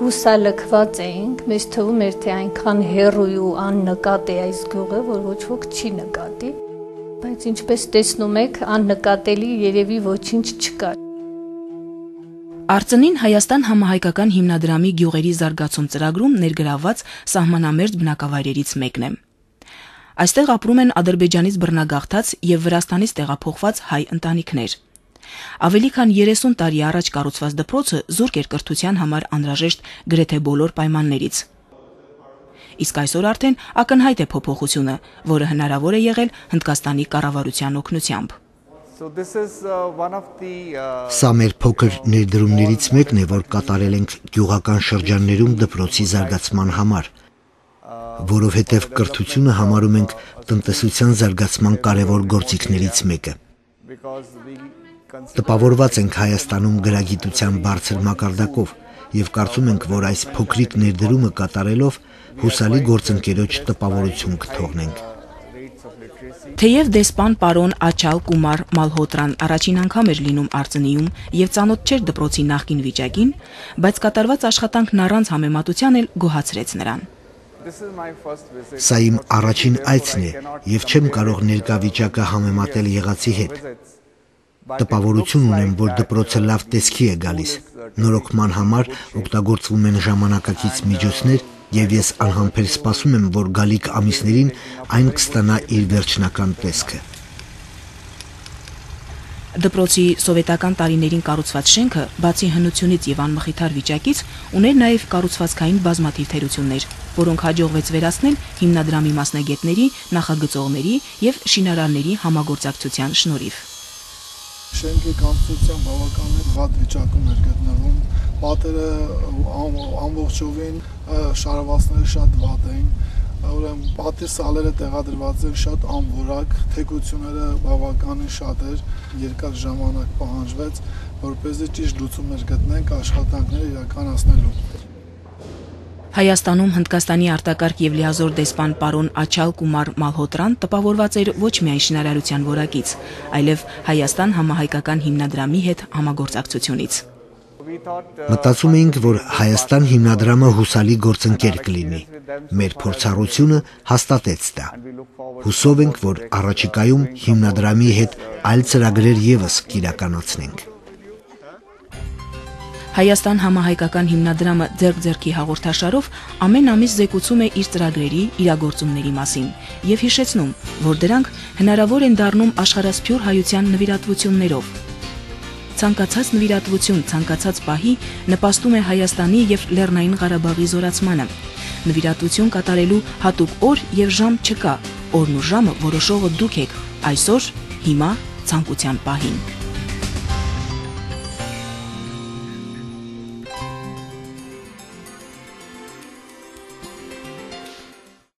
հուսալքված էինք, մեզ թվում էր թե այնքան հերոյ ու աննկատ է այս գյուղը, որ ոչ ոք չի նկատի, բայց ինչպես տեսնում եք, աննկատելի երևի ոչինչ չկա։ Արցնին Հայաստան համահայկական հիմնադրամի գյուղերի զարգացում ծրագրում ներգրավված սահմանամերձ բնակավայրերից մեկն է։ Այստեղ ապրում են Ադրբեջանից բռնագաղթած եւ Վրաստանից տեղափոխված հայ ընտանիքներ։ Ավելի քան 30 տարի առաջ կառուցված դպրոցը զուրկ էր կրթության համար անհրաժեշտ գրեթե բոլոր պայմաններից։ Իսկ այսօր արդեն ակնհայտ է փոփոխությունը, որը հնարավոր է եղել Հնդկաստանի կառավարության օգնությամբ։ Սա մեր փոքր ներդրումներից մեկն է, որ կատարել ենք գյուղական շրջաններում դպրոցի զարգացման համար, որովհետև կրթությունը համարում ենք տնտեսության զարգացման կարևոր գործիքներից մեկը։ Տպավորված ենք Հայաստանում գրագիտության բարձր մակարդակով եւ կարծում ենք, որ այս փոքրիկ ներդրումը կատարելով հուսալի գործընկերոջ տպավորություն կթողնենք։ Թեև դեսպան պարոն Աչալ Կումար Մալհոտրան առաջին անգամ էր լինում Արցնիում եւ ծանոթ չէր դպրոցի նախկին վիճակին, բայց կատարված աշխատանքն առանց համեմատության էլ գոհացրեց նրան։ Սա իմ առաջին այցն է եւ չեմ կարող ներկա վիճակը համեմատել եղածի հետ։ Տպավորություն ունեմ, որ դպրոցը լավ տեսքի է գալիս։ Նորոգման համար օգտագործվում են ժամանակակից միջոցներ եւ ես անհամբեր սպասում եմ, որ գալիք ամիսներին այն կստանա իր վերջնական տեսքը։ Դպրոցի սովետական տարիներին կառուցված շենքը, բացի հնությունից եւ անմխիթար վիճակից, ուներ նաեւ կառուցվածքային բազմաթիվ թերություններ, որոնք հաջողվեց վերացնել հիմնադրամի մասնագետների, նախագծողների եւ շինարարների համագործակցության շնորհիվ։ Շենքի կառուցության բավականին վատ վիճակում էր գտնվում։ Պատերը ամբողջովին շարավացները շատ վատ էին ուրեմն պատի սալերը տեղադրված էր շատ անորակ, թեկությունները բավականին շատ էր, երկար ժամանակ պահանջվեց, որպեսզի ճիշտ լուծումներ գտնենք աշխատանքները իրականացնելու։ Հայաստանում Հնդկաստանի արտակարգ եւ լիազոր դեսպան պարոն Աչալ Կումար Մալհոտրան տպավորված էր ոչ միայն շինարարության որակից, այլև Հայաստան համահայկական հիմնադրամի հետ համագործակցությունից։ Մտածում էինք, որ Հայաստան հիմնադրամը հուսալի գործընկեր կլինի։ Մեր փորձառությունը հաստատեց դա։ Հուսով ենք, որ առաջիկայում հիմնադրամի հետ այլ ծրագրեր եւս կիրականացնենք։ Հայաստան համահայկական հիմնադրամը ձերք-ձերքի հաղորդաշարով ամեն ամիս զեկուցում է իր ծրագրերի իրագործումների մասին եւ հիշեցնում, որ դրանք հնարավոր են դառնում աշխարհասփյուր հայության նվիրատվություններով ցանկացած նվիրատվություն, ցանկացած պահի նպաստում է Հայաստանի եւ Լեռնային Ղարաբաղի զորացմանը։ Նվիրատվություն կատարելու հատուկ օր եւ ժամ չկա։ Օրն ու ժամը որոշողը դուք եք։ Այսօր, հիմա, ցանկության պահին։